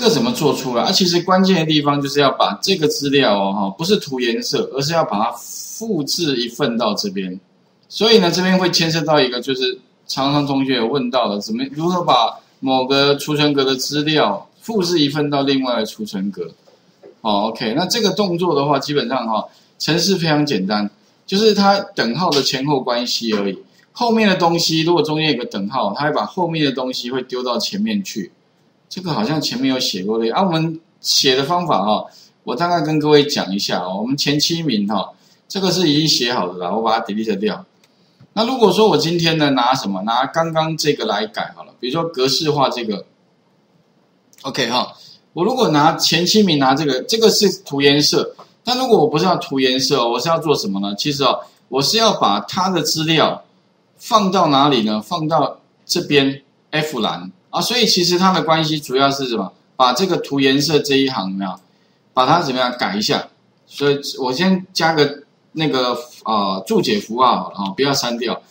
这个怎么做出来？啊，其实关键的地方就是要把这个资料哦，哈，不是涂颜色，而是要把它复制一份到这边。所以呢，这边会牵涉到一个，就是常常同学有问到的，怎么如何把某个储存格的资料复制一份到另外的储存格？哦，OK，那这个动作的话，基本上哈，程式非常简单，就是它等号的前后关系而已。后面的东西如果中间有个等号，它会把后面的东西会丢到前面去。这个好像前面有写过的啊，我们写的方法哈，我大概跟各位讲一下哦。我们前七名哈，这个是已经写好的啦，我把它 delete 掉。那如果说我今天呢拿什么拿刚刚这个来改好了，比如说格式化这个，OK 哈，我如果拿前七名拿这个，这个是涂颜色。但如果我不是要涂颜色，我是要做什么呢？其实哦，我是要把它的资料放到哪里呢？放到这边 F 栏。啊，所以其实它的关系主要是什么？把这个涂颜色这一行没有，把它怎么样改一下？所以我先加个那个呃注解符号啊，不要删掉。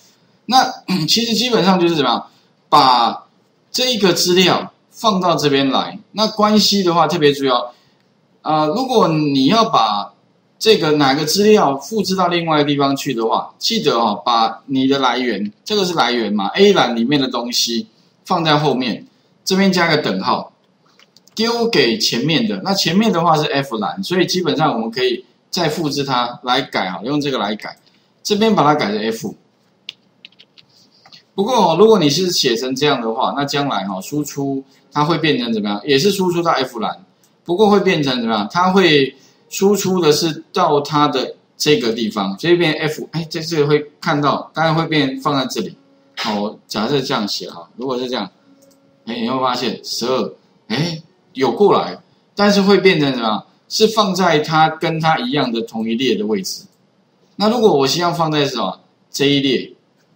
那 其实基本上就是什么样？把这一个资料放到这边来。那关系的话特别重要啊。如果你要把这个哪个资料复制到另外一个地方去的话，记得哦，把你的来源，这个是来源嘛？A 栏里面的东西。放在后面，这边加个等号，丢给前面的。那前面的话是 F 栏，所以基本上我们可以再复制它来改啊，用这个来改。这边把它改成 F。不过如果你是写成这样的话，那将来哈输出它会变成怎么样？也是输出到 F 栏，不过会变成怎么样？它会输出的是到它的这个地方，这边 F，哎，在这里会看到，当然会变放在这里。好，假设这样写哈，如果是这样，哎，你会发现十二，哎，有过来，但是会变成什么？是放在它跟它一样的同一列的位置。那如果我希望放在什么这一列，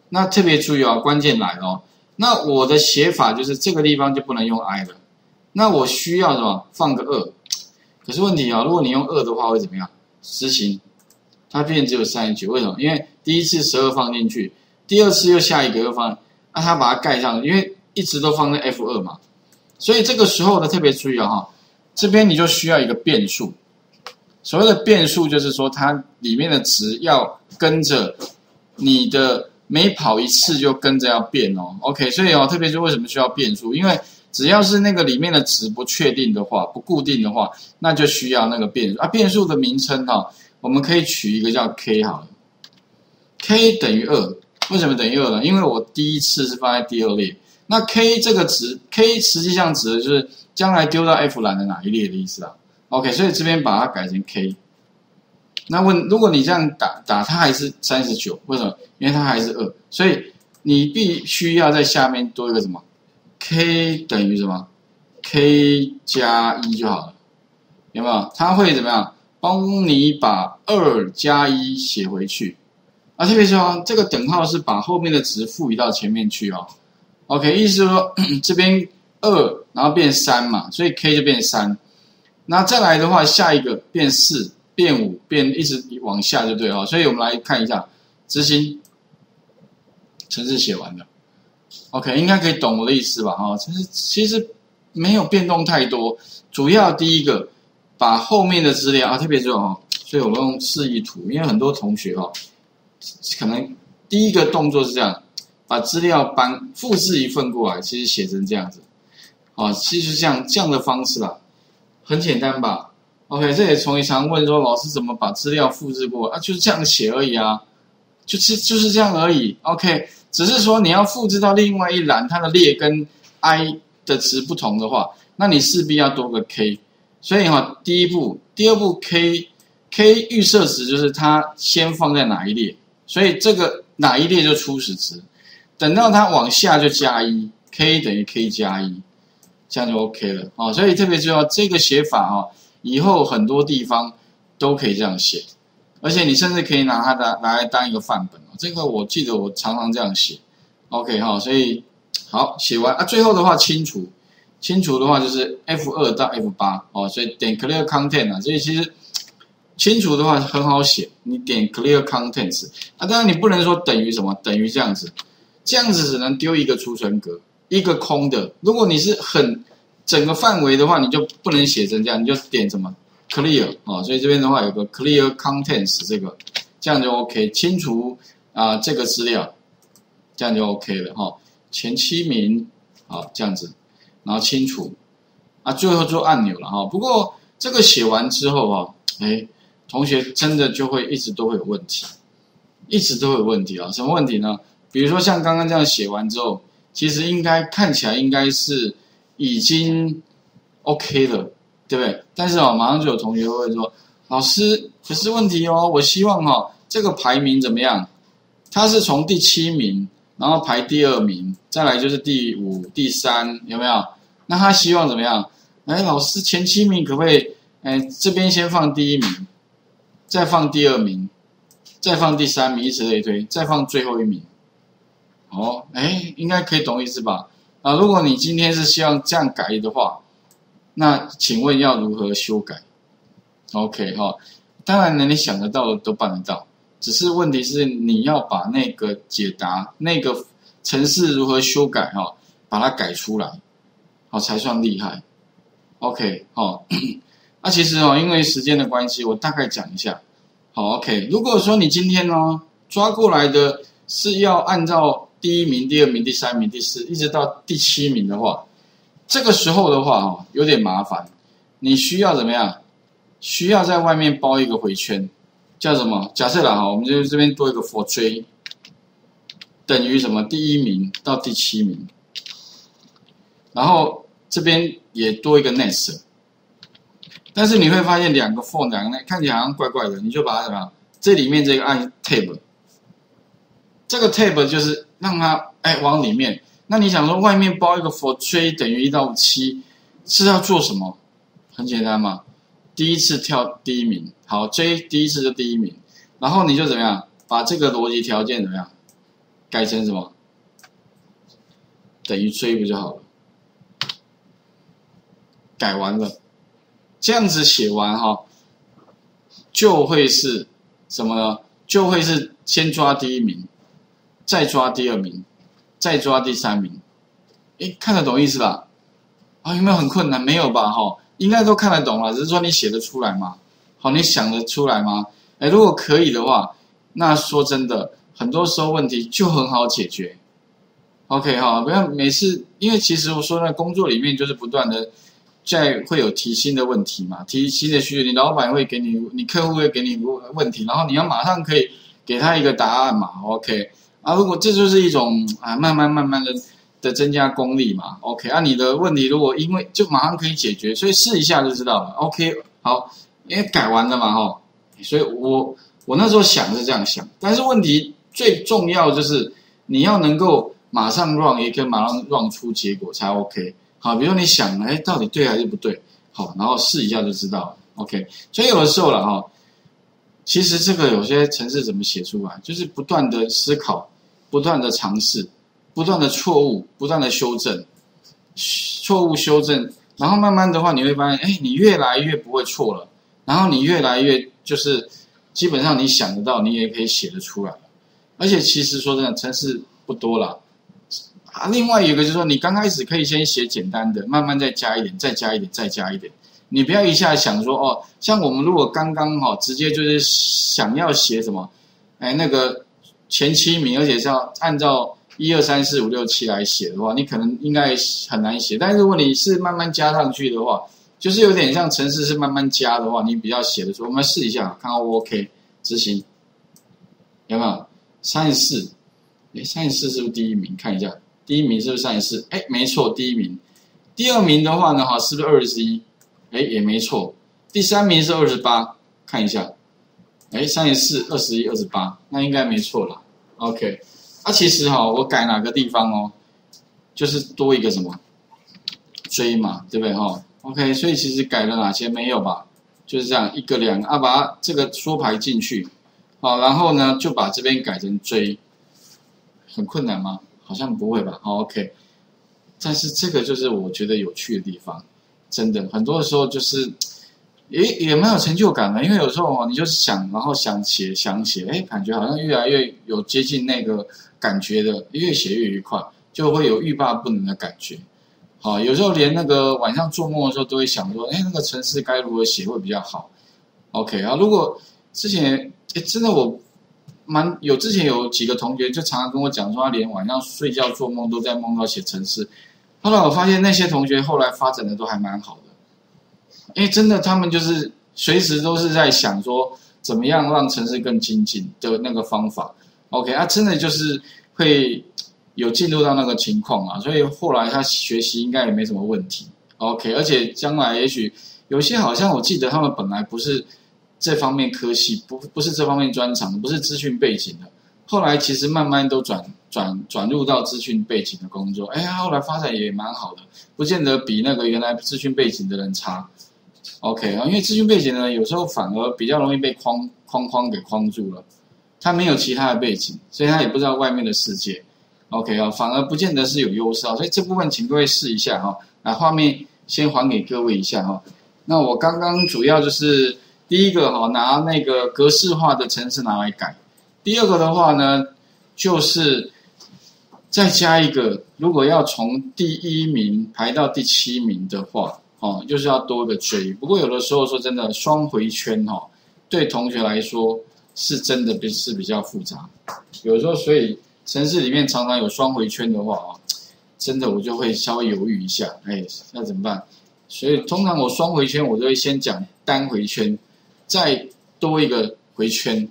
那特别注意啊，关键来了。那我的写法就是这个地方就不能用 i 了。那我需要什么？放个二。可是问题啊，如果你用二的话会怎么样？实行，它变只有三十九。为什么？因为第一次十二放进去。第二次又下一个又放，那它把它盖上，因为一直都放在 F 二嘛，所以这个时候呢特别注意啊哈，这边你就需要一个变数。所谓的变数就是说它里面的值要跟着你的每跑一次就跟着要变哦。OK，所以哦特别是为什么需要变数？因为只要是那个里面的值不确定的话、不固定的话，那就需要那个变数啊。变数的名称哈，我们可以取一个叫 K 好了，K 等于二。为什么等于二呢？因为我第一次是放在第二列，那 k 这个值，k 实际上指的就是将来丢到 f 栏的哪一列的意思啊？OK，所以这边把它改成 k。那问，如果你这样打打，它还是三十九，为什么？因为它还是二，所以你必须要在下面多一个什么？k 等于什么？k 加一就好了，有没有？它会怎么样？帮你把二加一写回去。特别是说这个等号是把后面的值赋予到前面去哦。OK，意思说 这边二，然后变三嘛，所以 k 就变三。那再来的话，下一个变四，变五，变一直往下就对哦。所以我们来看一下执行，程式写完了。OK，应该可以懂我的意思吧？哈，其实其实没有变动太多，主要第一个把后面的资料啊，特别说哦，所以我们用示意图，因为很多同学哈。可能第一个动作是这样，把资料搬复制一份过来，其实写成这样子，啊，其实这样这样的方式啦，很简单吧？OK，这也从一常问说老师怎么把资料复制过啊？就是这样写而已啊，就是就是这样而已。OK，只是说你要复制到另外一栏，它的列跟 i 的值不同的话，那你势必要多个 k，所以哈，第一步、第二步 k k 预设值就是它先放在哪一列。所以这个哪一列就初始值，等到它往下就加一，k 等于 k 加一，这样就 OK 了啊。所以特别重要，这个写法啊，以后很多地方都可以这样写，而且你甚至可以拿它的拿来当一个范本哦这个我记得我常常这样写，OK 哈。所以好写完啊，最后的话清除，清除的话就是 F 二到 F 八哦，所以点 Clear Content 啊，所以其实。清除的话很好写，你点 Clear Contents，啊，当然你不能说等于什么，等于这样子，这样子只能丢一个储存格，一个空的。如果你是很整个范围的话，你就不能写成这样，你就点什么 clear 哦，所以这边的话有个 clear contents 这个，这样就 OK，清除啊这个资料，这样就 OK 了哈。前七名啊这样子，然后清除啊，最后做按钮了哈。不过这个写完之后啊，哎，同学真的就会一直都会有问题，一直都会有问题啊。什么问题呢？比如说像刚刚这样写完之后，其实应该看起来应该是。已经 OK 了，对不对？但是哦，马上就有同学会说：“老师，可是问题哦，我希望哈这个排名怎么样？他是从第七名，然后排第二名，再来就是第五、第三，有没有？那他希望怎么样？哎，老师前七名可不可以？哎，这边先放第一名，再放第二名，再放第三名，以此类推，再放最后一名。哦，哎，应该可以懂意思吧？”啊，如果你今天是希望这样改的话，那请问要如何修改？OK 哈，当然呢，你想得到的都办得到，只是问题是你要把那个解答、那个程式如何修改哈，把它改出来，好才算厉害。OK 好，那其实哦，因为时间的关系，我大概讲一下。好 OK，如果说你今天呢抓过来的是要按照。第一名、第二名、第三名、第四，一直到第七名的话，这个时候的话哦，有点麻烦。你需要怎么样？需要在外面包一个回圈，叫什么？假设了哈，我们就这边多一个 for j，等于什么？第一名到第七名，然后这边也多一个 next。但是你会发现两个 form 两个那看起来好像怪怪的，你就把它什么？这里面这个按 tab，这个 tab 就是。让它哎往里面，那你想说外面包一个 for j 等于一到七，是要做什么？很简单嘛，第一次跳第一名，好 j 第一次就第一名，然后你就怎么样把这个逻辑条件怎么样改成什么？等于追不就好了？改完了，这样子写完哈，就会是什么呢？就会是先抓第一名。再抓第二名，再抓第三名，哎，看得懂意思吧？啊，有没有很困难？没有吧？哈，应该都看得懂了，只是说你写得出来吗？好，你想得出来吗？哎，如果可以的话，那说真的，很多时候问题就很好解决。OK 哈，不要每次，因为其实我说在工作里面就是不断的在会有提新的问题嘛，提新的需求，你老板会给你，你客户会给你问题，然后你要马上可以给他一个答案嘛？OK。啊，如果这就是一种啊，慢慢慢慢的的增加功力嘛，OK。啊，你的问题如果因为就马上可以解决，所以试一下就知道了，OK。好，因为改完了嘛，哈，所以我我那时候想是这样想，但是问题最重要就是你要能够马上 run，也可以马上 run 出结果才 OK。好，比如你想，哎，到底对还是不对？好，然后试一下就知道了，OK。所以有的时候了哈，其实这个有些程式怎么写出来，就是不断的思考。不断的尝试，不断的错误，不断的修正，错误修正，然后慢慢的话，你会发现，哎，你越来越不会错了，然后你越来越就是基本上你想得到，你也可以写得出来了而且其实说真的，程式不多了啊。另外一个就是说，你刚开始可以先写简单的，慢慢再加一点，再加一点，再加一点。你不要一下想说，哦，像我们如果刚刚哈，直接就是想要写什么，哎，那个。前七名，而且是要按照一二三四五六七来写的话，你可能应该很难写。但是如果你是慢慢加上去的话，就是有点像城市是慢慢加的话，你比较写的时候，我们试一下，看 O 不 OK？执行有没有？三十四，哎，三十四是不是第一名？看一下，第一名是不是三十四？哎，没错，第一名。第二名的话呢，哈，是不是二十一？哎，也没错。第三名是二十八，看一下，哎，三十四、二十一、二十八，那应该没错了。OK，啊，其实哈，我改哪个地方哦，就是多一个什么追嘛，对不对哈？OK，所以其实改了哪些没有吧？就是这样一个两个啊，把这个缩排进去，好，然后呢就把这边改成追，很困难吗？好像不会吧？好 OK，但是这个就是我觉得有趣的地方，真的很多的时候就是。也，也蛮有成就感的，因为有时候，你就是想，然后想写，想写，哎，感觉好像越来越有接近那个感觉的，越写越愉快，就会有欲罢不能的感觉。好，有时候连那个晚上做梦的时候都会想说，哎，那个城市该如何写会比较好？OK 啊，如果之前哎真的我蛮有之前有几个同学就常常跟我讲说，他连晚上睡觉做梦都在梦到写程式。后来我发现那些同学后来发展的都还蛮好的，因为真的他们就是随时都是在想说怎么样让城市更精进的那个方法。OK 啊，真的就是会。有进入到那个情况啊，所以后来他学习应该也没什么问题。OK，而且将来也许有些好像我记得他们本来不是这方面科系，不不是这方面专长，不是资讯背景的，后来其实慢慢都转转转入到资讯背景的工作。哎呀，后来发展也蛮好的，不见得比那个原来资讯背景的人差。OK 啊，因为资讯背景呢，有时候反而比较容易被框框框给框住了，他没有其他的背景，所以他也不知道外面的世界。OK 啊，反而不见得是有优势啊，所以这部分请各位试一下哈。来，画面先还给各位一下哈。那我刚刚主要就是第一个哈，拿那个格式化的程式拿来改。第二个的话呢，就是再加一个，如果要从第一名排到第七名的话，哦，就是要多个追。不过有的时候说真的，双回圈哈，对同学来说是真的比是比较复杂。有时候所以。城市里面常常有双回圈的话啊，真的我就会稍微犹豫一下，哎，那怎么办？所以通常我双回圈，我都会先讲单回圈，再多一个回圈，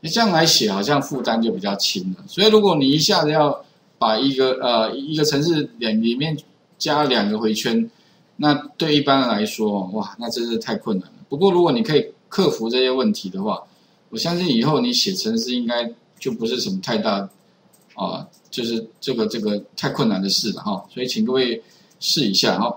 你这样来写好像负担就比较轻了。所以如果你一下子要把一个呃一个城市两里面加两个回圈，那对一般人来说，哇，那真是太困难了。不过如果你可以克服这些问题的话，我相信以后你写城市应该就不是什么太大。啊，就是这个这个太困难的事了哈，所以请各位试一下哈。